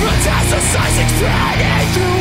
Metastasizing, spreading through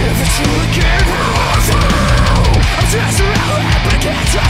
Never to again. I'm just around, but I can't try